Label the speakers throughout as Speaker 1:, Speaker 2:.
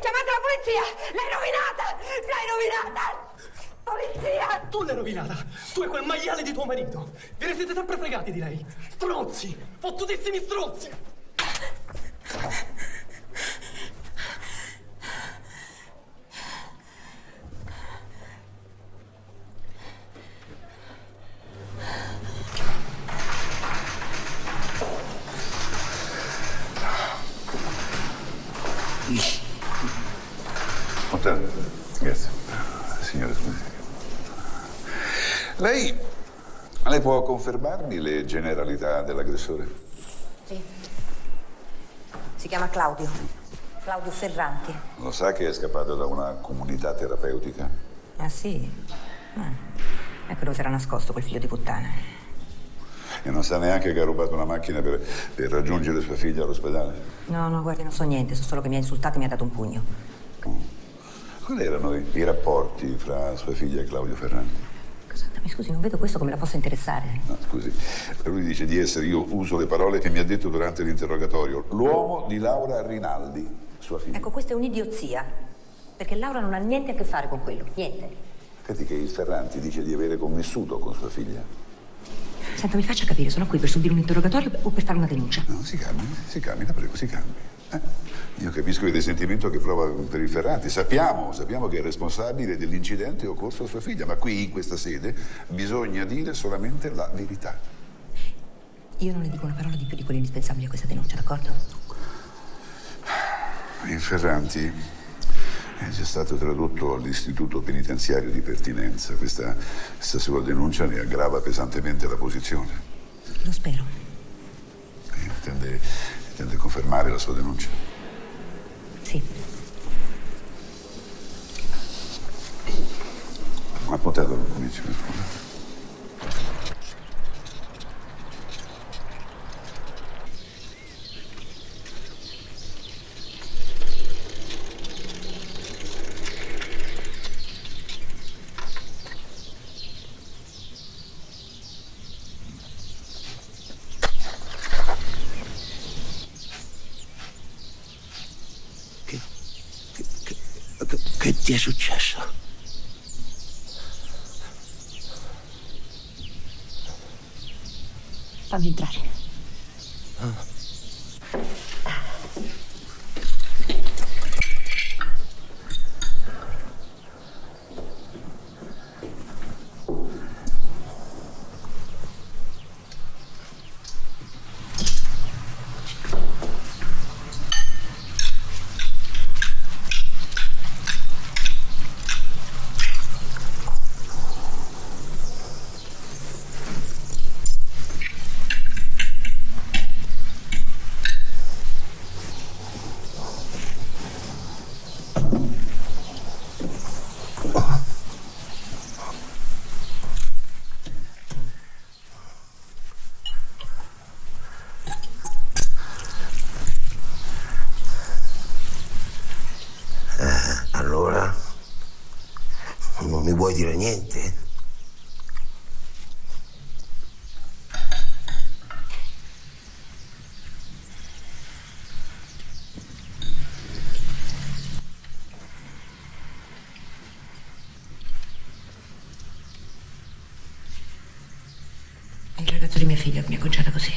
Speaker 1: Chiamate la polizia! L'hai rovinata! L'hai rovinata! Polizia!
Speaker 2: Tu l'hai rovinata! Tu e quel maiale di tuo marito! Vi ne siete sempre fregati di lei! Stronzi! Fottutissimi stronzi!
Speaker 3: Hotel. Lei, lei può confermarmi le generalità dell'aggressore?
Speaker 4: Sì. Si chiama Claudio. Claudio Ferranti.
Speaker 3: Lo sa che è scappato da una comunità terapeutica?
Speaker 4: Ah sì? Ah. Ecco dove sarà nascosto quel figlio di puttana.
Speaker 3: E non sa neanche che ha rubato una macchina per, per raggiungere sua figlia all'ospedale?
Speaker 4: No, no, guardi, non so niente, so solo che mi ha insultato e mi ha dato un pugno.
Speaker 3: Quali erano i, i rapporti fra sua figlia e Claudio Ferranti?
Speaker 4: Mi scusi, non vedo questo come la possa interessare.
Speaker 3: No, scusi, lui dice di essere, io uso le parole che mi ha detto durante l'interrogatorio, l'uomo di Laura Rinaldi, sua figlia.
Speaker 4: Ecco, questa è un'idiozia. Perché Laura non ha niente a che fare con quello, niente.
Speaker 3: Senti che il Ferranti dice di avere commissuto con sua figlia.
Speaker 4: Senta, mi faccia capire, sono qui per subire un interrogatorio o per fare una denuncia?
Speaker 3: No, si calmi, si calmi, la prego, si calmi. Eh? Io capisco il risentimento che prova per il Ferranti. Sappiamo, sappiamo che è responsabile dell'incidente occorso a sua figlia, ma qui in questa sede bisogna dire solamente la verità.
Speaker 4: Io non le dico una parola di più di quella indispensabile a questa denuncia, d'accordo?
Speaker 3: Il Ferranti è già stato tradotto all'istituto penitenziario di pertinenza. Questa, questa sua denuncia ne aggrava pesantemente la posizione.
Speaker 4: Lo spero.
Speaker 3: Intende, intende confermare la sua denuncia?
Speaker 4: Sim.
Speaker 3: Apontador, comitiva. Né?
Speaker 5: Che, ti è successo?
Speaker 4: Fammi entrare.
Speaker 5: Eh, allora? Non mi vuoi dire niente?
Speaker 4: Il ragazzo di mia figlia mi ha conciata così.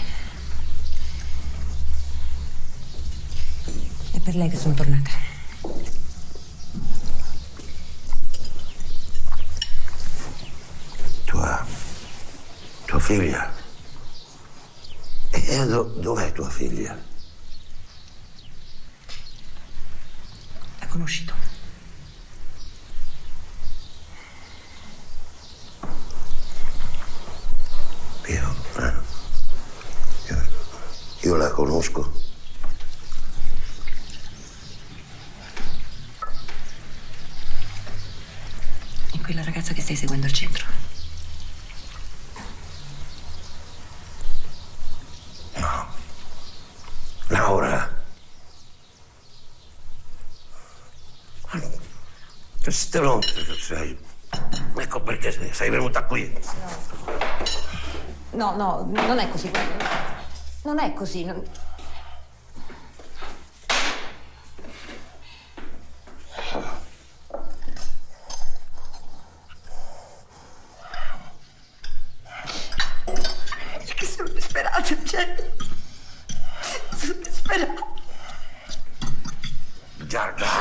Speaker 4: È per lei che sono tornata.
Speaker 5: Tua. tua figlia? E do- dov'è tua figlia?
Speaker 4: L'ha conosciuto.
Speaker 5: Io. eh, io, io la conosco.
Speaker 4: È quella ragazza che stai seguendo al centro.
Speaker 5: Che stronzo che sei. Ecco perché sei venuta qui.
Speaker 4: No, no, non è così. Non è così. Non...
Speaker 5: Che sono disperata, cioè... Sono disperata. Giarda.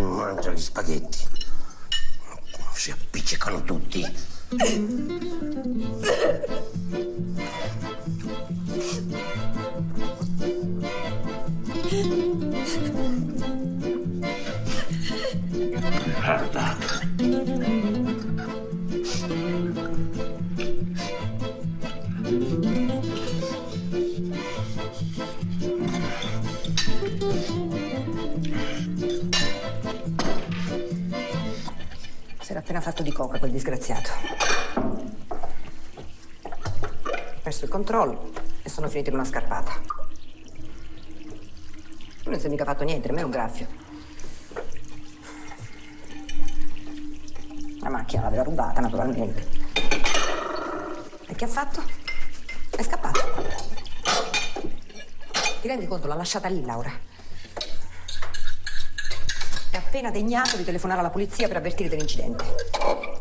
Speaker 5: Mangia gli spaghetti. Si appiccicano tutti.
Speaker 4: Si era appena fatto di coca quel disgraziato. Ho perso il controllo e sono finito in una scarpata. Lui non si è mica fatto niente, nemmeno un graffio. La macchina l'aveva rubata, naturalmente. E che ha fatto? È scappato. Ti rendi conto? L'ha lasciata lì, Laura. È appena degnato di telefonare alla polizia per avvertire dell'incidente.